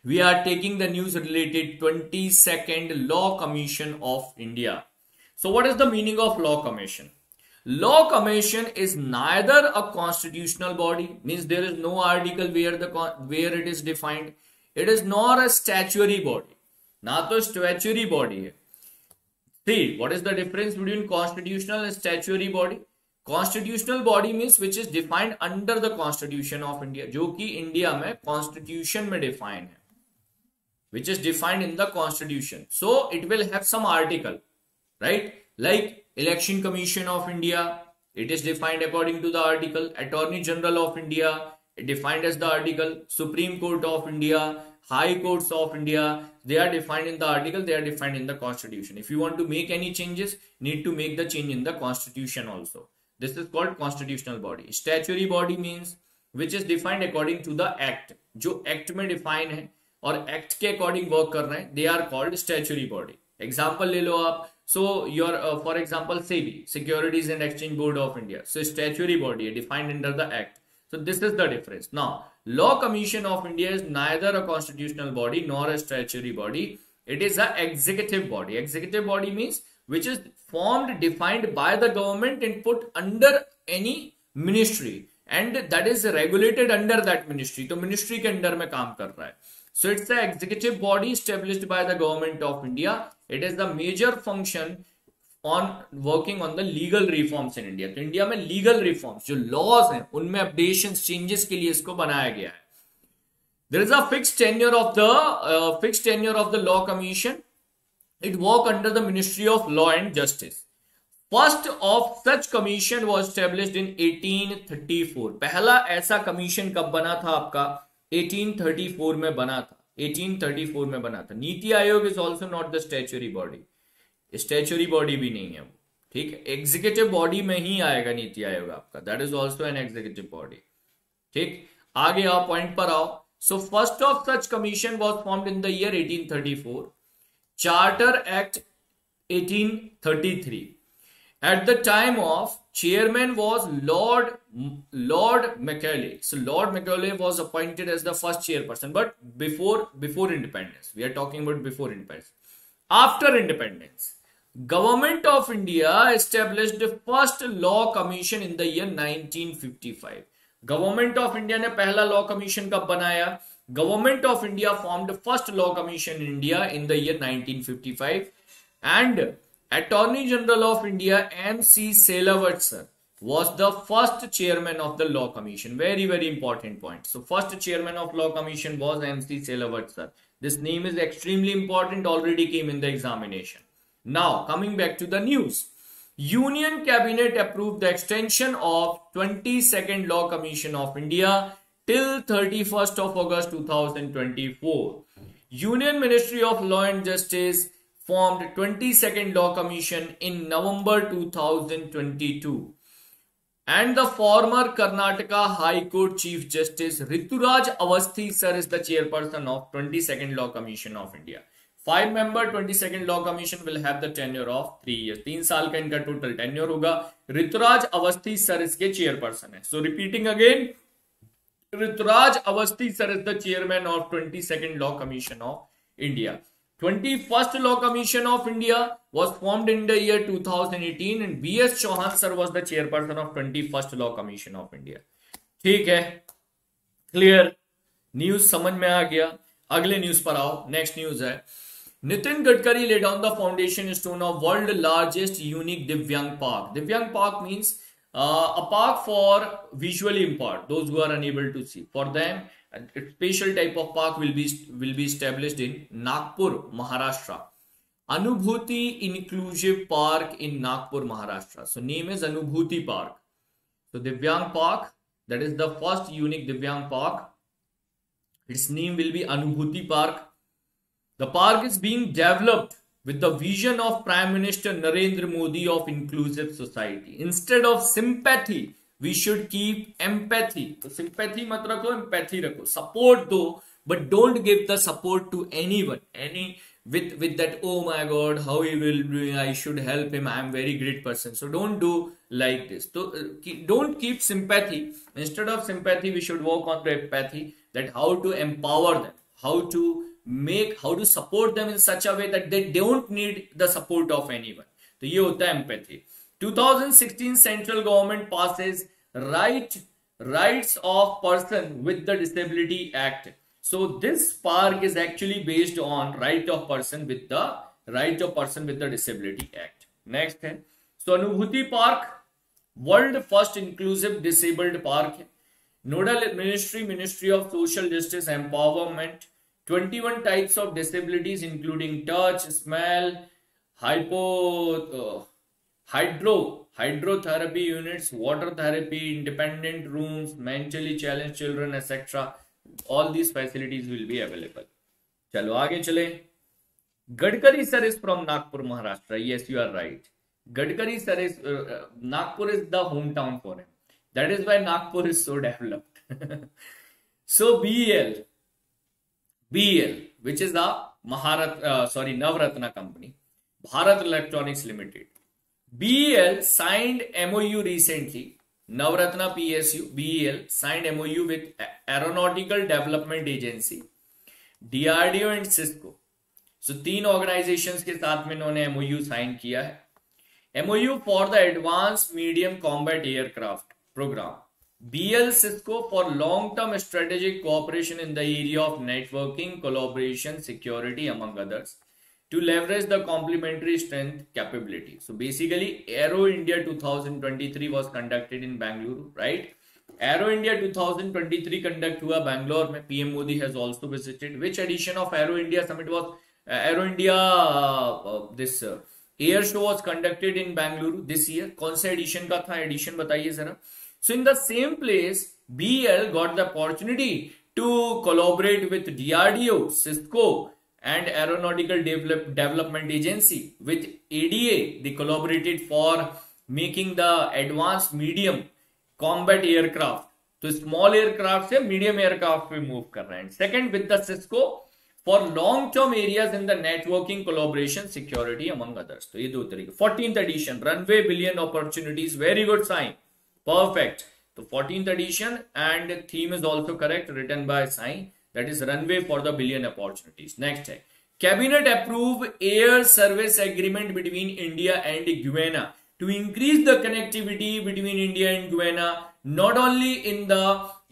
we are taking the news related twenty second law commission of India so what is the meaning of law commission law commission is neither a constitutional body means there is no article where the where it is defined it is nor a statutory body ना तो statutory body है See, what is the difference between constitutional and statutory body? Constitutional body means which is defined under the Constitution of India, जो कि India में Constitution में define है, which is defined in the Constitution. So it will have some article, right? Like election commission of India it is defined according to the article attorney general of India it defined as the article supreme court of India high court of India they are defined in the article they are defined in the constitution if you want to make any changes need to make the change in the constitution also this is called constitutional body statutory body means which is defined according to the act जो act में defined है, और act के according work कर रहे हैं they are called statutory body example ले लो आप So your uh, for example SEBI, Securities and Exchange Board of India. So statutory body defined under the act. So this is the difference. Now, Law Commission of India is neither a constitutional body nor a statutory body. It is an executive body. Executive body means which is formed, defined by the government and put under any ministry and that is regulated under that ministry. तो ministry के under में काम कर रहा है. So it's the executive body established by the government of India. It is the major function on working on the legal reforms in India. so india mein legal reforms jo laws hain unme updations changes ke liye isko banaya gaya hai There is a fixed tenure of the uh, fixed tenure of the law commission. It work under the Ministry of Law and Justice. First of such commission was establish in 1834 पहला ऐसा commission कब बना था आपका 1834 में बना था। 1834 में बना था। NITI Aayog is also not the statutory body statutory body भी नहीं है वो। ठीक है? एग्जीक्यूटिव बॉडी में ही आएगा नीति आयोग आपका। That is also an executive body ठीक? आगे आओ पॉइंट पर आओ। So, first of such commission was formed in the year 1834. Charter Act 1833. At the time of chairman was Lord Lord Macaulay. So Lord Macaulay was appointed as the first chairperson, but before before independence. We are talking about before independence. After independence, Government of India established the first law commission in the year 1955. Government of India ने पहला law commission कब बनाया Government of India formed first law commission in India in the year 1955 and Attorney General of India M.C. Selavat was the first chairman of the law commission very very important point so first chairman of law commission was M.C. Setalvad this name is extremely important already came in the examination now coming back to the news Union Cabinet approved the extension of 22nd Law Commission of India till 31st of August 2024. Union Ministry of Law and Justice formed 22nd Law Commission in November 2022. And the former Karnataka High Court Chief Justice Rituraj Avasthi, sir, is the chairperson of 22nd Law Commission of India. Five member twenty second law commission will have the tenure of three years तीन साल का इनका total tenure होगा। Rituraj Awasthi sir इसके chairperson है। So repeating again Rituraj Awasthi sir is the chairman of twenty second law commission of India 21st Law Commission of India was formed in the year 2018 and B.S. Chauhan sir was the chairperson of 21st Law Commission of India. ठीक है? Clear news समझ में आ गया। अगले news पर आओ। Next news है। Nitin Gadkari lay down the foundation stone of world largest unique Divyang park Divyang park means a park for visually import though unable to see for them a special type of park will be will be established in Nagpur, Maharashtra. Anubhuti Inclusive Park in Nagpur, Maharashtra. So name is Anubhuti Park. So Divyang Park, that is the first unique Divyang Park. Its name will be Anubhuti Park the park is being developed with the vision of Prime Minister Narendra Modi of inclusive society. Instead of sympathy, we should keep empathy. So sympathy mat rakho, empathy rakho. Support though, but don't give the support to anyone. Any with with that oh my god how he will i should help him i am very great person so don't do like this so uh, don't keep sympathy instead of sympathy we should work on the empathy that how to empower them how to make how to support them in such a way that they don't need the support of anyone तो ये होता है empathy 2016 central government passes right rights of person with the disability act so this park is actually based on right of person with the right of person with the disability act next है so अनुभूति park world first inclusive disabled park nodal ministry ministry of social justice empowerment 21 types of disabilities including touch, smell, hypo, uh, hydro hydrotherapy units water therapy independent rooms mentally challenge children etcetera all these facilities will be available चलो आगे चले। Gadkari sir is from Nagpur, Maharashtra. Yes you are right Gadkari sir is Nagpur is the home town for him that is why Nagpur is so developed so B L B L which is the Maharat sorry Navratna company Bharat electronics limited BEL signed MOU recently. Navratna PSU, BEL signed MOU with Aeronautical Development Agency, DRDO and Cisco. So तीन organisations के साथ में इन्होंने MOU sign किया है MOU for the advance medium combat aircraft programme BL Cisco for long-term strategic cooperation in the area of networking, collaboration, security, among others, to leverage the complementary strength capability. So basically, Aero India 2023 was conducted in Bangalore, right? Aero India 2023 conduct हुआ Bangalore में PM Modi has also visited. Which edition of Aero India Summit was uh, Aero India uh, uh, this uh, air show was conducted in Bangalore this year. कौन सा edition का था? Edition बताइए जरा. So in the same place, BL got the opportunity to collaborate with DRDO, Cisco, and Aeronautical Develop Development Agency. With ADA, they collaborated for making the advanced medium combat aircraft तो small aircraft से medium aircraft पे move कर रहे हैं second with the Cisco for long term areas in the networking collaboration security among others तो ये दो तरीके fourteen addition runway billion opportunities very good sign perfect तो fourteen addition and theme is also correct return by sine That is runway for the billion opportunities next है cabinet approve air service agreement between India and Guyana to increase the connectivity between India and Guyana not only in the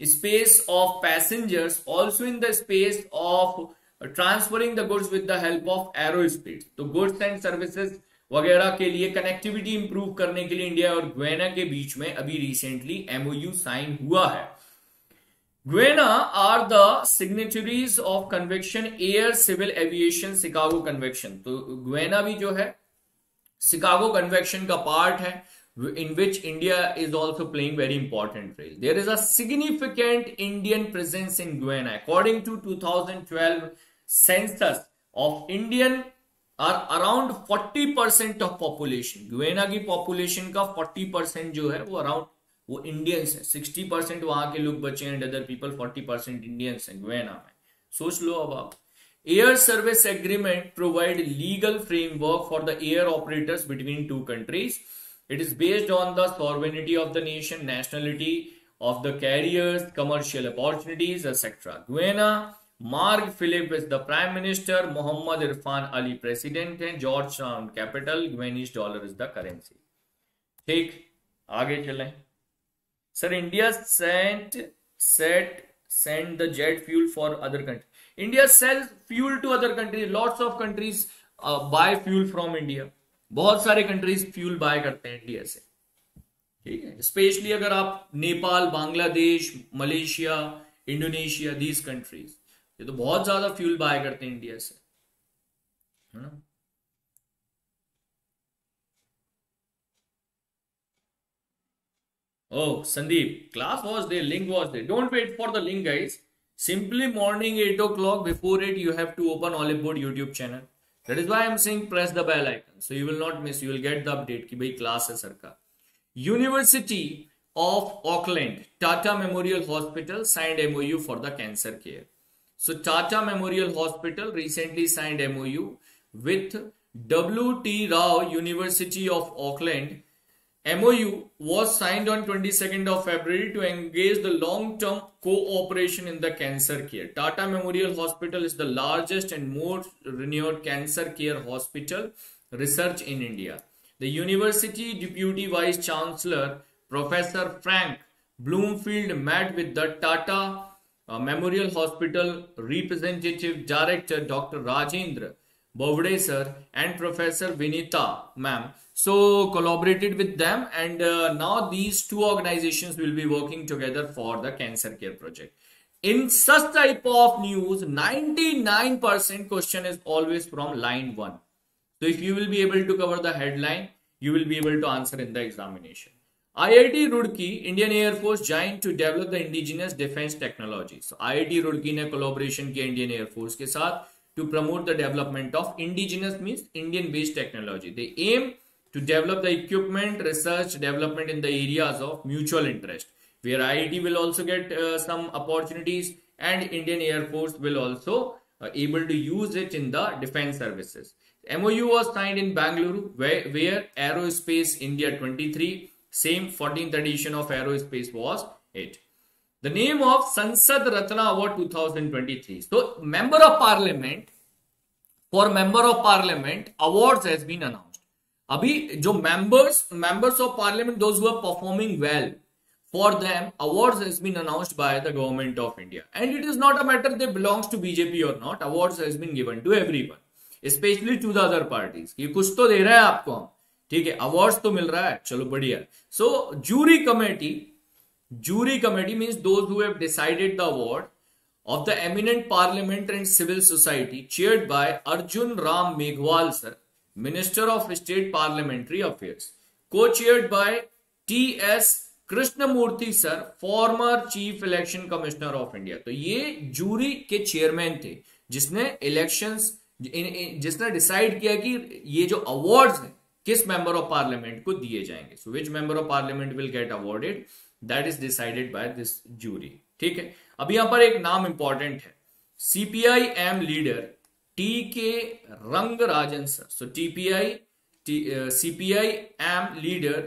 space of passengers also in the space of transferring the goods with the help of aero speed तो goods and services वगैरह के लिए connectivity improve करने के लिए India और ग्वेना के बीच में अभी रिसेंटली एमओयू साइन हुआ है। Guyana are the signatories of convention Air Civil Aviation Chicago Convention. So, Guyana भी जो है शिकागो कन्वेक्शन का in which India is also playing very important role. There is a significant Indian presence in Guyana. According to 2012 census of Indian are around 40% of population. Guyana की population का 40% जो around वो Indians है। Sixty percent वहाँ के लोग बचे and other people forty percent Indians हैं गुएना में सोच लो अब आप। Air service agreement provide legal framework for the air operators between two countries it is based on the sovereignty of the nation nationality of the carriers commercial opportunities etcetera Guyana Mark Phillip is the prime minister Mohamed Irfaan Ali president है George capital Guyanese dollar is the currency ठीक, आगे चलें। Sir India sent set send the jet fuel for other country India sell fuel to other country lots of countries buy fuel from India बहुत सारे countries fuel buy करते हैं India से। ठीक है? स्पेशली अगर आप Nepal, Bangladesh, Malaysia, Indonesia these countries ये तो बहुत ज़्यादा फ्यूल बाय करते हैं इंडिया से। है ना? Oh, Sandeep, class was there, link was there. Don't wait for the link, guys. Simply morning 8 o'clock, before it, you have to open Olive YouTube channel. That is why I'm saying press the bell icon. So you will not miss, you will get the update. Ki bhai class hai sir. University of Auckland, Tata Memorial Hospital signed MOU for the cancer care. So Tata Memorial Hospital recently signed MOU with WT Rao University of Auckland MOU was signed on 22nd of February to engage the long-term cooperation in the cancer care. Tata Memorial Hospital is the largest and most renowned cancer care hospital research in India. The university deputy vice chancellor Professor Frank Bloomfield met with the Tata uh, Memorial Hospital representative director Dr. Rajendra Badwe sir and Professor Vinita ma'am. So collaborated with them and uh, now these two organizations will be working together for the cancer care project. In such type of news, 99% question is always from line 1. So if you will be able to cover the headline, you will be able to answer in the examination. IIT Roorkee, Indian Air Force joined to develop the indigenous defense technology. So IIT Roorkee ne collaboration ki Indian Air Force ke saath to promote the development of indigenous means Indian based technology. They aim to develop the equipment, research, development in the areas of mutual interest where IIT will also get uh, some opportunities and Indian Air Force will also uh, able to use it in the defense services. MOU was signed in Bangalore where, where Aerospace India 23 same 14th edition of aerospace was it the name of sansad ratna award 2023 so member of parliament for member of parliament awards has been announced abhi jo members members of parliament those who are performing well for them awards has been announced by the government of india and it is not a matter they belongs to bjp or not awards has been given to everyone especially to the other parties ये कुछ तो दे रहे हैं आपको ठीक है award तो मिल रहा है चलो बढ़िया so jury committee jury committee means those who have decided the award of the eminent parliamentary and civil society chaired by Arjun Ram Meghwal sir, Minister of State Parliamentary Affairs, co-chaired by T.S. Krishnamurthy sir, former Chief Election Commissioner of India. तो ये jury के chairman थे जिसने elections जिसने decide किया कि ये जो अवार्ड्स हैं किस मेंबर ऑफ़ पार्लियामेंट को दिए जाएँगे so which member of parliament will get awarded that is decided by this jury ठीक है? अब यहाँ पर एक नाम इंपॉर्टेंट है। CPI M leader T K Rangarajan sir so TPI CPI M leader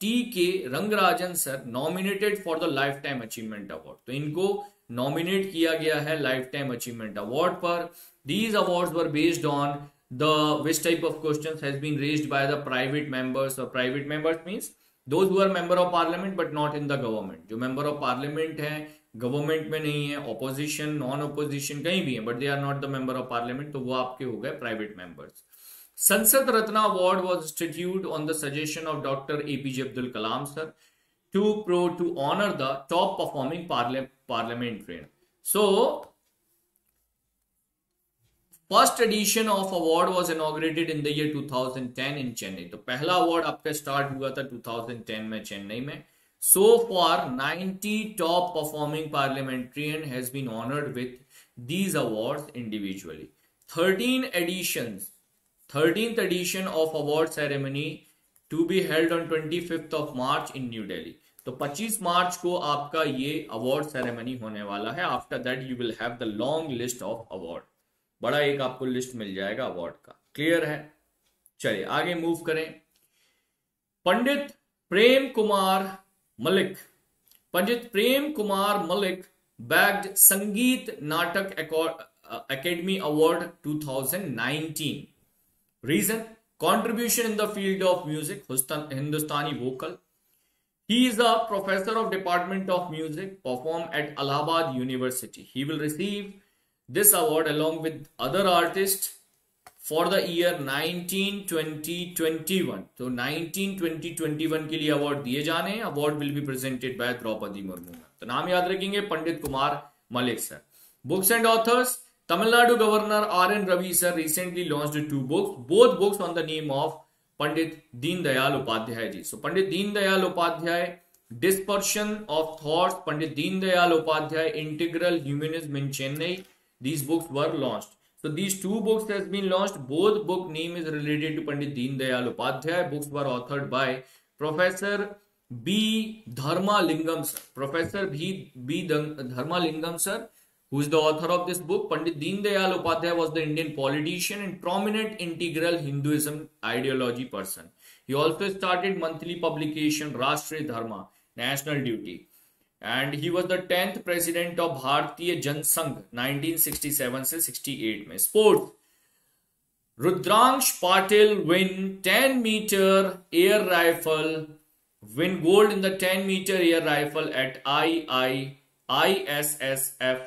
T K Rangarajan sir nominated for the lifetime achievement award तो इनको नॉमिनेट किया गया है लाइफ टाइम अचीवमेंट अवार्ड पर these award were based on the which type of question has been raised by the private members means those who are member of parliament but not in the government जो member of parliament है government में नहीं है opposition non opposition कहीं भी है but they are not the member of parliament तो वो आपके हो गए private members Sansad Ratna award was institute on the suggestion of doctor APJ Abdul Kalam sir to pro to honour the top performing parliamentarian so first edition of award was inaugurated in the year 2010 in Chennai तो पहला award आपका start हुआ था 2010 में चेन्नई में so for 90 top performing parliamentarian has been honoured with these awards individually 13 editions 13th edition of award ceremony to be held on 25th of march in new delhi तो 25 March को आपका ये award ceremony होने वाला है after that you will have the long list of award बड़ा एक आपको लिस्ट मिल जाएगा अवार्ड का। क्लियर है? चलिए, आगे मूव करें। Pandit Prem Kumar Malik. Pandit Prem Kumar Malik bagged Sangeet Natak Academy award 2019 reason contribution in the field of music Hindustani vocal he is a professor of department of music perform at Allahabad university he will receive this award along with other artists for the year 1920-21 तो 1920-21 के लिए award दिए जाने हैं। Award will be presented by Draupadi Murmu तो नाम याद रखेंगे Pandit Kumar Malik sir books and authors Tamil Nadu governor R N Ravi sir recently launched two books both books on the name of Pandit Deendayal Upadhyay ji so Pandit Deendayal Upadhyay dispersion of thoughts Pandit Deendayal Upadhyay integral humanism in Chennai these books were launched. So these two books has been launched. Both book name is related to pandit deen dayal upadhyay. Books were authored by professor b. Dharma lingam sir. Professor b. B. Dharma lingam sir who is the author of this book. Pandit deen dayal upadhyay was the indian politician and prominent integral humanism ideology person. He also started monthly publication rashtriya dharma national duty and he was the tenth president of Bharatiya Jana Sangh 1967 से 68 में। Sports Rudrankksh Patil win 10 metre air rifle win gold in the 10 meter air rifle at II ISSF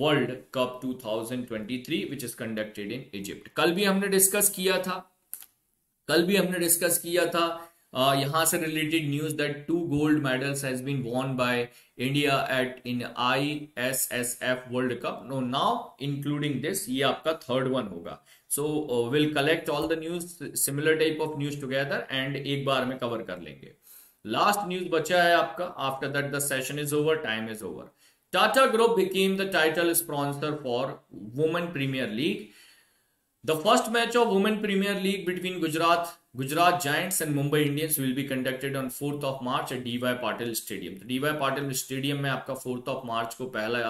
World Cup 2023 which is conducted in Egypt. कल भी हमने discuss किया था। कल भी हमने डिस्कस किया था यहाँ से related news that two gold medals has been won by India at in I S S F world cup no now including this ये आपका थर्ड वन होगा. So will collect all the news similar type of news together and एक बार में cover कर लेंगे. Last news बचा है आपका. After that the session is over time is over Tata group became the title sponsor for women premier league the first match of women premiere league between Gujarat Gujarat Giants and Mumbai Indians will be conducted on 4th of March at DY Patil Stadium. तो DY Patil Stadium में आपका 4th of March को पहला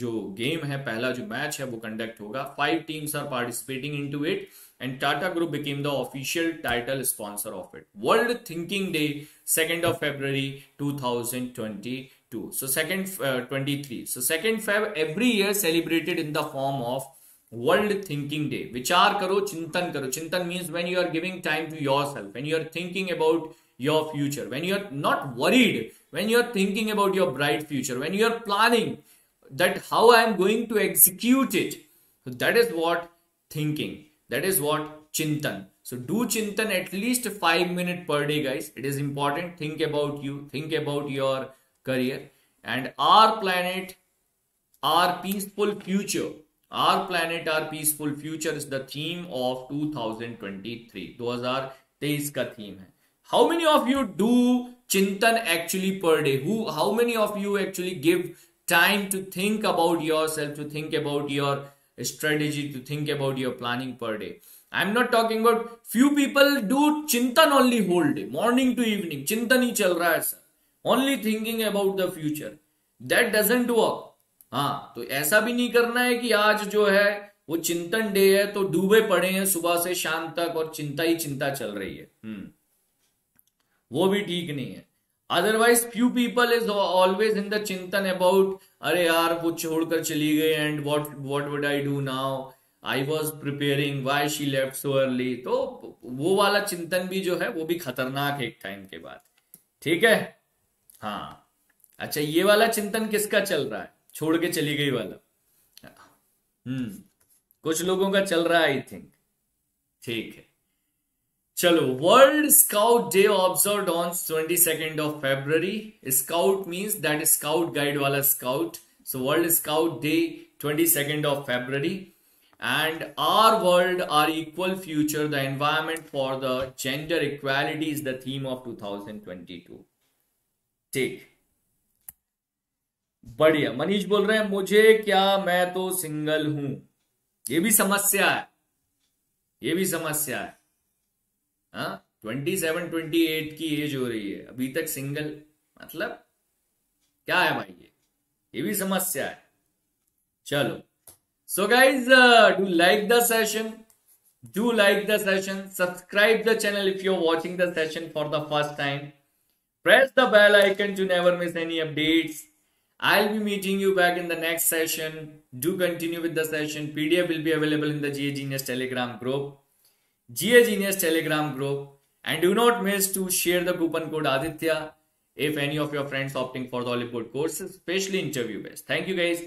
जो game है पहला जो match है वो कंडक्ट होगा five teams are participating into it and Tata Group became the official title sponsor of it. World Thinking Day, 2nd of February 2022. So second uh, 23. So second Feb every year celebrated in the form of world thinking day विचार करो चिंतन करो चिंतन means when you are giving time to yourself when you are thinking about your future when you are not worried when you are thinking about your bright future when you are planning that how i am going to execute it so that is what thinking that is what chintan so do chintan at least 5 minutes per day guys it is important think about you think about your career and our planet our peaceful future our planet our peaceful future is the theme of 2023 2023 theme how many of you do chintan actually per day? Who how many of you actually give time to think about yourself to think about your strategy to think about your planning per day? I'm not talking about few people do chintan only whole day morning to evening. Chintan hi chal raha hai sir. Only thinking about the future. That doesn't work. हाँ तो ऐसा भी नहीं करना है कि आज जो है, वो चिंतन डे है तो डूबे पड़े हैं, सुबह से शाम तक और चिंता ही चिंता चल रही है। हम्म वो भी ठीक नहीं है। Otherwise few people is always in the चिंतन अबाउट अरे यार, वो छोड़कर चली गई and what what would I do now I was preparing why she left so early तो वो वाला चिंतन भी जो है, वो भी खतरनाक है एक टाइम के बाद। ठीक है? हाँ। अच्छा ये वाला चिंतन किसका चल रहा है? छोड़ के चली गई वाला। हम्म। कुछ लोगों का चल रहा है आई थिंक ठीक है। चलो world scout day observe on twenty second of February scout means that scout guide वाला scout so world scout day twenty second of February and our world our equal future. The environment for the gender equality is the theme of 2022 ठीक। बढ़िया। मनीष बोल रहे हैं, मुझे क्या, मैं तो सिंगल हूँ। ये भी समस्या है। ये भी समस्या है। हाँ ट्वेंटी सेवन ट्वेंटी एट की एज हो रही है। अभी तक सिंगल मतलब क्या है भाई ये? ये भी समस्या है। चलो। So guys do like the session do like the session subscribe the channel if you are watching the session for the first time press the bell icon to never miss any updates I'll be meeting you back in the next session. Do continue with the session. PDF will be available in the GA Genius Telegram group. GA Genius Telegram group. And do not miss to share the coupon code Aditya if any of your friends opting for the Oliveboard courses, especially interview based. Thank you guys.